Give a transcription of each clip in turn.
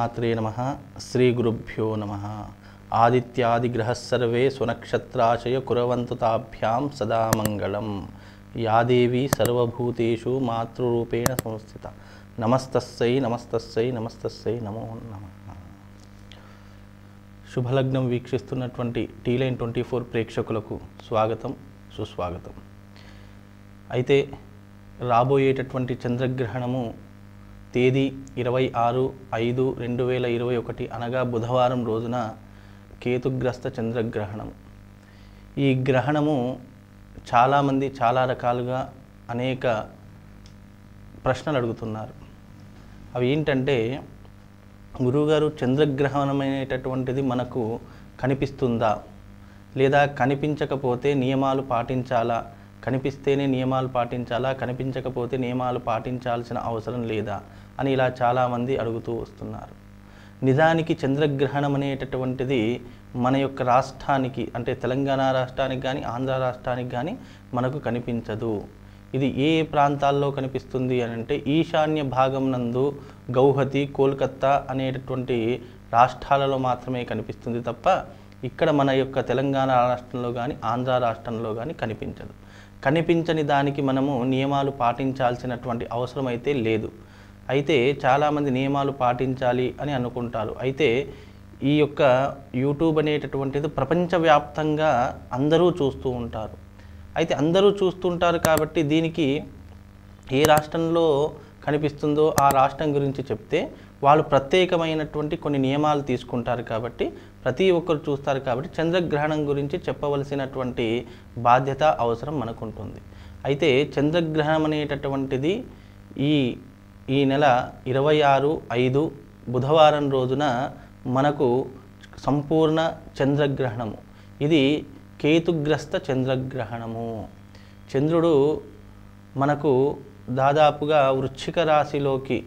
శ్రీమాత్రే నమ. శ్రీ గురుభ్యో నమ. ఆదిత్యాదిగ్రహసర్వే స్వనక్షత్రాశయ కురవంతు తాభ్యాం సదా మంగళం. యాదేవి సర్వభూతేషు మాతృరూపేణ సంస్థిత. నమస్తస్సై నమస్తస్సై నమస్తస్సై నమో నమ. శుభలగ్నం వీక్షిస్తున్నటువంటి టీలైన్ ట్వంటీ ఫోర్ ప్రేక్షకులకు స్వాగతం సుస్వాగతం. అయితే రాబోయేటటువంటి చంద్రగ్రహణము తేదీ ఇరవై ఆరు ఐదు రెండు వేల ఇరవై ఒకటి అనగా బుధవారం రోజున కేతుగ్రస్త చంద్రగ్రహణం. ఈ గ్రహణము చాలామంది చాలా రకాలుగా అనేక ప్రశ్నలు అడుగుతున్నారు. అవి ఏంటంటే గురువుగారు చంద్రగ్రహణమైనటువంటిది మనకు కనిపిస్తుందా? లేదా కనిపించకపోతే నియమాలు పాటించాలా? కనిపిస్తేనే నియమాలు పాటించాలా? కనిపించకపోతే నియమాలు పాటించాల్సిన అవసరం లేదా? అని ఇలా చాలామంది అడుగుతూ వస్తున్నారు. నిజానికి చంద్రగ్రహణం అనేటటువంటిది మన యొక్క రాష్ట్రానికి అంటే తెలంగాణ రాష్ట్రానికి కానీ ఆంధ్ర రాష్ట్రానికి కానీ మనకు కనిపించదు. ఇది ఏ ప్రాంతాల్లో కనిపిస్తుంది అని అంటే ఈశాన్య భాగం నందు గౌహతి కోల్కత్తా అనేటటువంటి రాష్ట్రాలలో మాత్రమే కనిపిస్తుంది తప్ప ఇక్కడ మన యొక్క తెలంగాణ రాష్ట్రంలో కానీ ఆంధ్ర రాష్ట్రంలో కానీ కనిపించదు. కనిపించని దానికి మనము నియమాలు పాటించాల్సినటువంటి అవసరం అయితే లేదు. అయితే చాలామంది నియమాలు పాటించాలి అని అనుకుంటారు. అయితే ఈ యొక్క యూట్యూబ్ అనేటటువంటిది ప్రపంచవ్యాప్తంగా అందరూ చూస్తూ ఉంటారు. అయితే అందరూ చూస్తుంటారు కాబట్టి దీనికి ఏ రాష్ట్రంలో కనిపిస్తుందో ఆ రాష్ట్రం గురించి చెప్తే వాళ్ళు ప్రత్యేకమైనటువంటి కొన్ని నియమాలు తీసుకుంటారు కాబట్టి ప్రతి ఒక్కరు చూస్తారు కాబట్టి చంద్రగ్రహణం గురించి చెప్పవలసినటువంటి బాధ్యత అవసరం మనకుంటుంది. అయితే చంద్రగ్రహణం అనేటటువంటిది ఈ ఈ నెల ఇరవై ఆరు ఐదు బుధవారం రోజున మనకు సంపూర్ణ చంద్రగ్రహణము. ఇది కేతుగ్రస్త చంద్రగ్రహణము. చంద్రుడు మనకు దాదాపుగా వృశ్చిక రాశిలోకి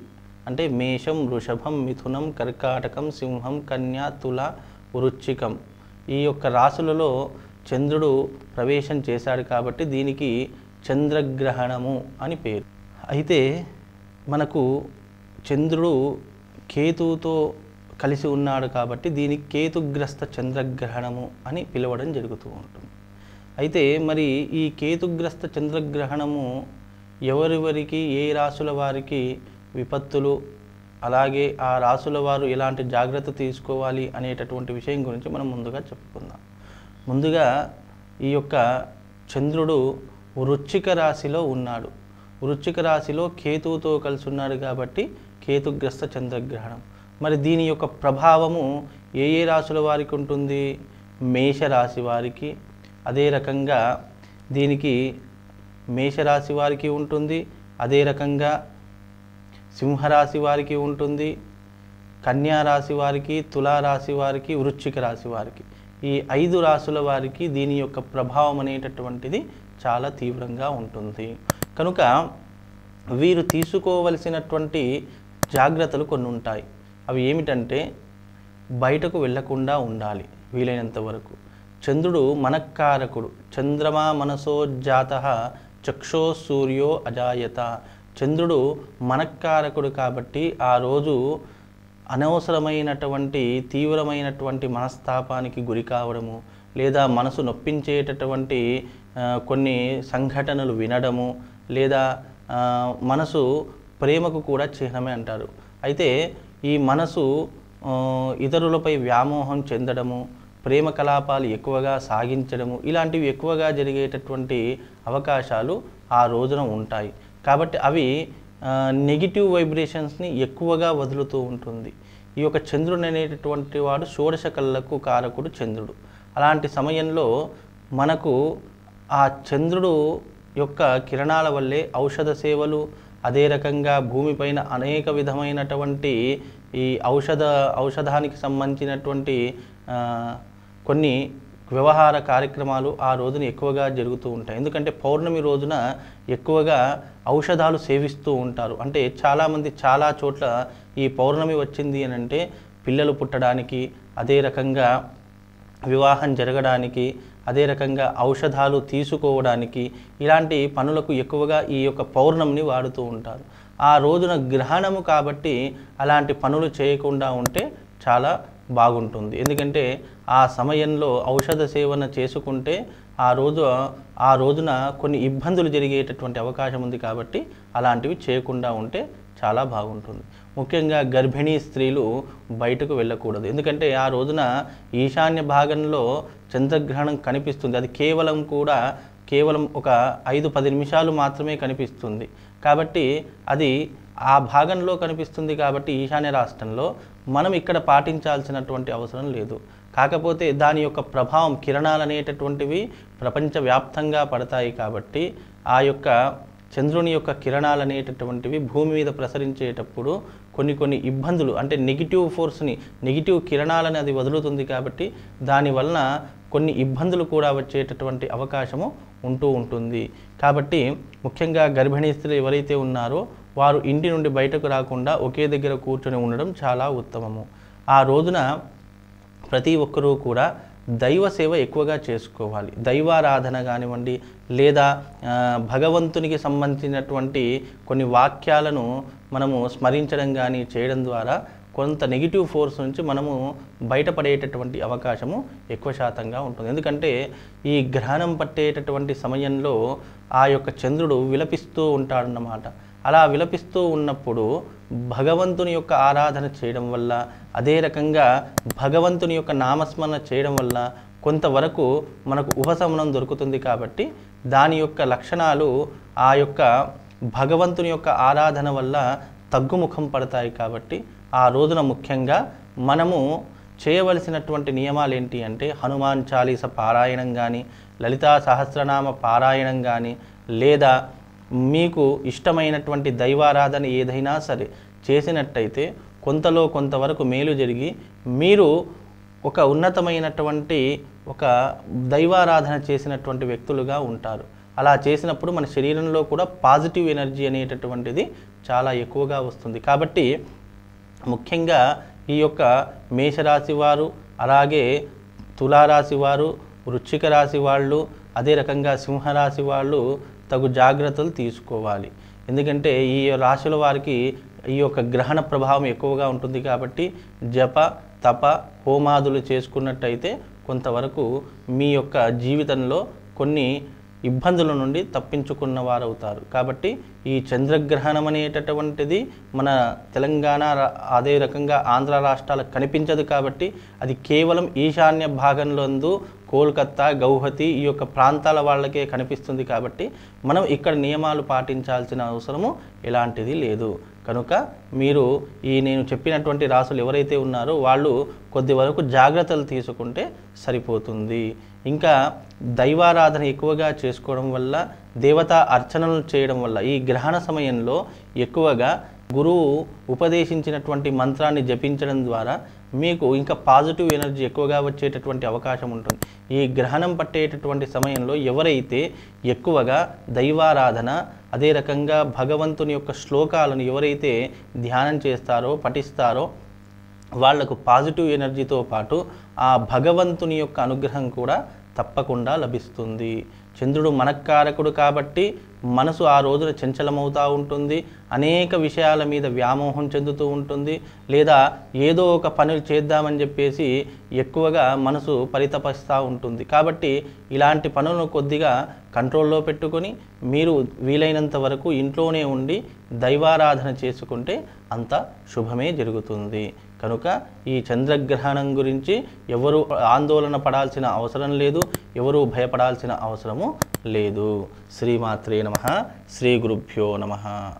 అంటే మేషం వృషభం మిథునం కర్కాటకం సింహం కన్యా తుల వృశ్చికం ఈ యొక్క రాశులలో చంద్రుడు ప్రవేశం చేశాడు కాబట్టి దీనికి చంద్రగ్రహణము అని పేరు. అయితే మనకు చంద్రుడు కేతువుతో కలిసి ఉన్నాడు కాబట్టి దీనికి కేతుగ్రస్త చంద్రగ్రహణము అని పిలవడం జరుగుతూ ఉంటుంది. అయితే మరి ఈ కేతుగ్రస్త చంద్రగ్రహణము ఎవరెవరికి ఏ రాశుల వారికి విపత్తులు అలాగే ఆ రాసుల వారు ఎలాంటి జాగ్రత్త తీసుకోవాలి అనేటటువంటి విషయం గురించి మనం ముందుగా చెప్పుకుందాం. ముందుగా ఈ యొక్క చంద్రుడు వృచ్చిక రాశిలో ఉన్నాడు. వృచ్చిక రాశిలో కేతువుతో కలిసి ఉన్నాడు కాబట్టి కేతుగ్రస్త చంద్రగ్రహణం. మరి దీని యొక్క ప్రభావము ఏ ఏ రాశుల వారికి ఉంటుంది? మేషరాశి వారికి. అదే రకంగా దీనికి మేషరాశి వారికి ఉంటుంది. అదే రకంగా సింహరాశి వారికి ఉంటుంది కన్యా రాశి వారికి తులారాశి వారికి వృశ్చిక రాశి వారికి. ఈ ఐదు రాశుల వారికి దీని యొక్క ప్రభావం అనేటటువంటిది చాలా తీవ్రంగా ఉంటుంది. కనుక వీరు తీసుకోవలసినటువంటి జాగ్రత్తలు కొన్ని ఉంటాయి. అవి ఏమిటంటే బయటకు వెళ్ళకుండా ఉండాలి వీలైనంత వరకు. చంద్రుడు మనక్కారకుడు చంద్రమా మనసోజాత చక్షో సూర్యో అజాయత. చంద్రుడు మనక్కారకుడు కాబట్టి ఆ రోజు అనవసరమైనటువంటి తీవ్రమైనటువంటి మనస్తాపానికి గురి కావడము లేదా మనసు నొప్పించేటటువంటి కొన్ని సంఘటనలు వినడము లేదా మనసు ప్రేమకు కూడా చిహ్నమే అంటారు. అయితే ఈ మనసు ఇతరులపై వ్యామోహం చెందడము ప్రేమ కలాపాలు ఎక్కువగా సాగించడము ఇలాంటివి ఎక్కువగా జరిగేటటువంటి అవకాశాలు ఆ రోజున ఉంటాయి. కాబట్టి అవి నెగిటివ్ వైబ్రేషన్స్ని ఎక్కువగా వదులుతూ ఉంటుంది. ఈ యొక్క చంద్రుడు అనేటటువంటి వాడు షోడశ కళ్ళకు కారకుడు చంద్రుడు. అలాంటి సమయంలో మనకు ఆ చంద్రుడు యొక్క కిరణాల వల్లే ఔషధ సేవలు అదే రకంగా భూమిపైన అనేక విధమైనటువంటి ఈ ఔషధ ఔషధానికి సంబంధించినటువంటి కొన్ని వ్యవహార కార్యక్రమాలు ఆ రోజున ఎక్కువగా జరుగుతూ ఉంటాయి. ఎందుకంటే పౌర్ణమి రోజున ఎక్కువగా ఔషధాలు సేవిస్తూ ఉంటారు. అంటే చాలామంది చాలా చోట్ల ఈ పౌర్ణమి వచ్చింది అని అంటే పిల్లలు పుట్టడానికి అదే రకంగా వివాహం జరగడానికి అదే రకంగా ఔషధాలు తీసుకోవడానికి ఇలాంటి పనులకు ఎక్కువగా ఈ యొక్క పౌర్ణమిని వాడుతూ ఉంటారు. ఆ రోజున గ్రహణము కాబట్టి అలాంటి పనులు చేయకుండా ఉంటే చాలా బాగుంటుంది. ఎందుకంటే ఆ సమయంలో ఔషధ సేవన చేసుకుంటే ఆ రోజు ఆ రోజున కొన్ని ఇబ్బందులు జరిగేటటువంటి అవకాశం ఉంది కాబట్టి అలాంటివి చేయకుండా ఉంటే చాలా బాగుంటుంది. ముఖ్యంగా గర్భిణీ స్త్రీలు బయటకు వెళ్ళకూడదు. ఎందుకంటే ఆ రోజున ఈశాన్య భాగంలో చంద్రగ్రహణం కనిపిస్తుంది. అది కేవలం కూడా కేవలం ఒక ఐదు పది నిమిషాలు మాత్రమే కనిపిస్తుంది. కాబట్టి అది ఆ భాగంలో కనిపిస్తుంది కాబట్టి ఈశాన్య రాష్ట్రంలో మనం ఇక్కడ పాటించాల్సినటువంటి అవసరం లేదు. కాకపోతే దాని యొక్క ప్రభావం కిరణాలు అనేటటువంటివి ప్రపంచవ్యాప్తంగా పడతాయి కాబట్టి ఆ యొక్క చంద్రుని యొక్క కిరణాలు అనేటటువంటివి భూమి మీద ప్రసరించేటప్పుడు కొన్ని కొన్ని ఇబ్బందులు అంటే నెగిటివ్ ఫోర్స్ని నెగిటివ్ కిరణాలని అది వదులుతుంది కాబట్టి దానివలన కొన్ని ఇబ్బందులు కూడా వచ్చేటటువంటి అవకాశము ఉంటూ ఉంటుంది. కాబట్టి ముఖ్యంగా గర్భిణీ స్త్రీలు ఎవరైతే ఉన్నారో వారు ఇంటి నుండి బయటకు రాకుండా ఒకే దగ్గర కూర్చొని ఉండడం చాలా ఉత్తమము. ఆ రోజున ప్రతి ఒక్కరూ కూడా దైవ సేవ ఎక్కువగా చేసుకోవాలి. దైవారాధన కానివ్వండి లేదా భగవంతునికి సంబంధించినటువంటి కొన్ని వాక్యాలను మనము స్మరించడం కానీ చేయడం ద్వారా కొంత నెగిటివ్ ఫోర్స్ నుంచి మనము బయటపడేటటువంటి అవకాశము ఎక్కువ శాతంగా ఉంటుంది. ఎందుకంటే ఈ గ్రహణం పట్టేటటువంటి సమయంలో ఆ యొక్క చంద్రుడు విలపిస్తూ ఉంటాడన్నమాట. అలా విలపిస్తూ ఉన్నప్పుడు భగవంతుని యొక్క ఆరాధన చేయడం వల్ల అదే రకంగా భగవంతుని యొక్క నామస్మరణ చేయడం వల్ల కొంతవరకు మనకు ఉపశమనం దొరుకుతుంది కాబట్టి దాని యొక్క లక్షణాలు ఆ యొక్క భగవంతుని యొక్క ఆరాధన వల్ల తగ్గుముఖం పడతాయి కాబట్టి ఆ రోజున ముఖ్యంగా మనము చేయవలసినటువంటి నియమాలు ఏంటి అంటే హనుమాన్ చాలీస పారాయణం కానీ లలితా సహస్రనామ పారాయణం కానీ లేదా మీకు ఇష్టమైనటువంటి దైవారాధన ఏదైనా సరే చేసినట్టయితే కొంతలో కొంతవరకు మేలు జరిగి మీరు ఒక ఉన్నతమైనటువంటి ఒక దైవారాధన చేసినటువంటి వ్యక్తులుగా ఉంటారు. అలా చేసినప్పుడు మన శరీరంలో కూడా పాజిటివ్ ఎనర్జీ అనేటటువంటిది చాలా ఎక్కువగా వస్తుంది. కాబట్టి ముఖ్యంగా ఈ యొక్క మేషరాశి వారు అలాగే తులారాశి వారు వృశ్చిక రాశి వాళ్ళు అదే రకంగా సింహరాశి వాళ్ళు తగు జాగ్రత్తలు తీసుకోవాలి. ఎందుకంటే ఈ రాశుల వారికి ఈ యొక్క గ్రహణ ప్రభావం ఎక్కువగా ఉంటుంది కాబట్టి జప తప హోమాదులు చేసుకున్నట్టయితే కొంతవరకు మీ యొక్క జీవితంలో కొన్ని ఇబ్బందుల నుండి తప్పించుకున్న వారవుతారు కాబట్టి ఈ చంద్రగ్రహణం అనేటటువంటిది మన తెలంగాణ అదే రకంగా ఆంధ్ర రాష్ట్రాలకు కనిపించదు కాబట్టి అది కేవలం ఈశాన్య భాగంలోందు కోల్కత్తా గౌహతి ఈ యొక్క ప్రాంతాల వాళ్ళకే కనిపిస్తుంది కాబట్టి మనం ఇక్కడ నియమాలు పాటించాల్సిన అవసరము ఎలాంటిది లేదు. కనుక మీరు ఈ నేను చెప్పినటువంటి రాసులు ఎవరైతే ఉన్నారో వాళ్ళు కొద్ది వరకు జాగ్రత్తలు తీసుకుంటే సరిపోతుంది. ఇంకా దైవారాధన ఎక్కువగా చేసుకోవడం వల్ల దేవతా అర్చనలు చేయడం వల్ల ఈ గ్రహణ సమయంలో ఎక్కువగా గురువు ఉపదేశించినటువంటి మంత్రాన్ని జపించడం ద్వారా మీకు ఇంకా పాజిటివ్ ఎనర్జీ ఎక్కువగా వచ్చేటటువంటి అవకాశం ఉంటుంది. ఈ గ్రహణం పట్టేటటువంటి సమయంలో ఎవరైతే ఎక్కువగా దైవారాధన అదే రకంగా భగవంతుని యొక్క శ్లోకాలను ఎవరైతే ధ్యానం చేస్తారో పఠిస్తారో వాళ్ళకు పాజిటివ్ ఎనర్జీతో పాటు ఆ భగవంతుని యొక్క అనుగ్రహం కూడా తప్పకుండా లభిస్తుంది. చంద్రుడు మనకారకుడు కాబట్టి మనసు ఆ రోజున చంచలమవుతూ ఉంటుంది. అనేక విషయాల మీద వ్యామోహం చెందుతూ ఉంటుంది. లేదా ఏదో ఒక పనులు చేద్దామని చెప్పేసి ఎక్కువగా మనసు పరితపిస్తూ ఉంటుంది. కాబట్టి ఇలాంటి పనులను కొద్దిగా కంట్రోల్లో పెట్టుకొని మీరు వీలైనంత వరకు ఇంట్లోనే ఉండి దైవారాధన చేసుకుంటే అంత శుభమే జరుగుతుంది. కనుక ఈ చంద్రగ్రహణం గురించి ఎవరు ఆందోళన పడాల్సిన అవసరం లేదు ఎవరు భయపడాల్సిన అవసరము లేదు. శ్రీమాత్రే నమ. శ్రీ గురుభ్యో నమ.